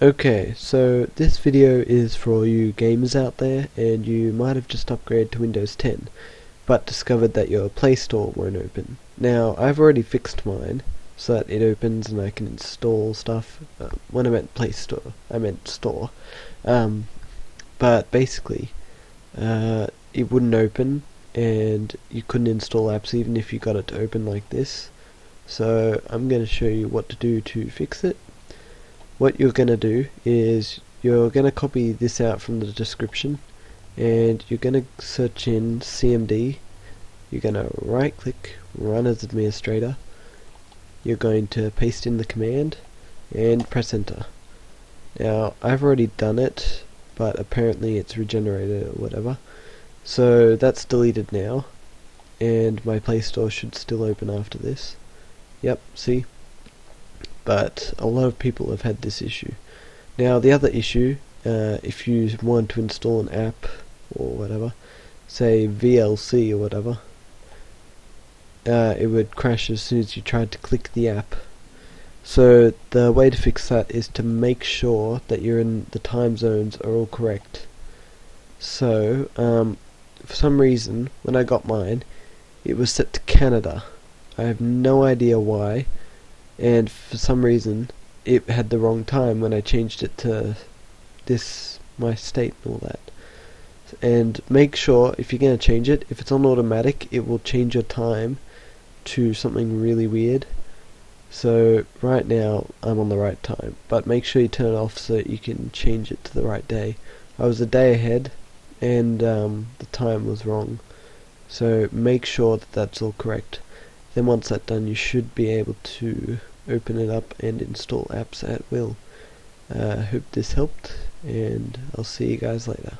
Okay, so this video is for all you gamers out there and you might have just upgraded to Windows 10 but discovered that your Play Store won't open. Now, I've already fixed mine so that it opens and I can install stuff. Uh, when I meant Play Store, I meant Store. Um, but basically, uh, it wouldn't open and you couldn't install apps even if you got it to open like this. So I'm going to show you what to do to fix it what you're going to do is you're going to copy this out from the description and you're going to search in CMD you're going to right click run as administrator. You're going to paste in the command and press enter. Now I've already done it but apparently it's regenerated or whatever. So that's deleted now and my Play Store should still open after this. Yep see but a lot of people have had this issue. Now the other issue, uh, if you want to install an app or whatever, say VLC or whatever, uh, it would crash as soon as you tried to click the app. So the way to fix that is to make sure that you're in the time zones are all correct. So um, for some reason, when I got mine, it was set to Canada. I have no idea why and for some reason it had the wrong time when I changed it to this my state and all that. And make sure if you're going to change it if it's on automatic it will change your time to something really weird. So right now I'm on the right time. But make sure you turn it off so that you can change it to the right day. I was a day ahead and um, the time was wrong. So make sure that that's all correct then once that's done you should be able to open it up and install apps at will. I uh, hope this helped and I'll see you guys later.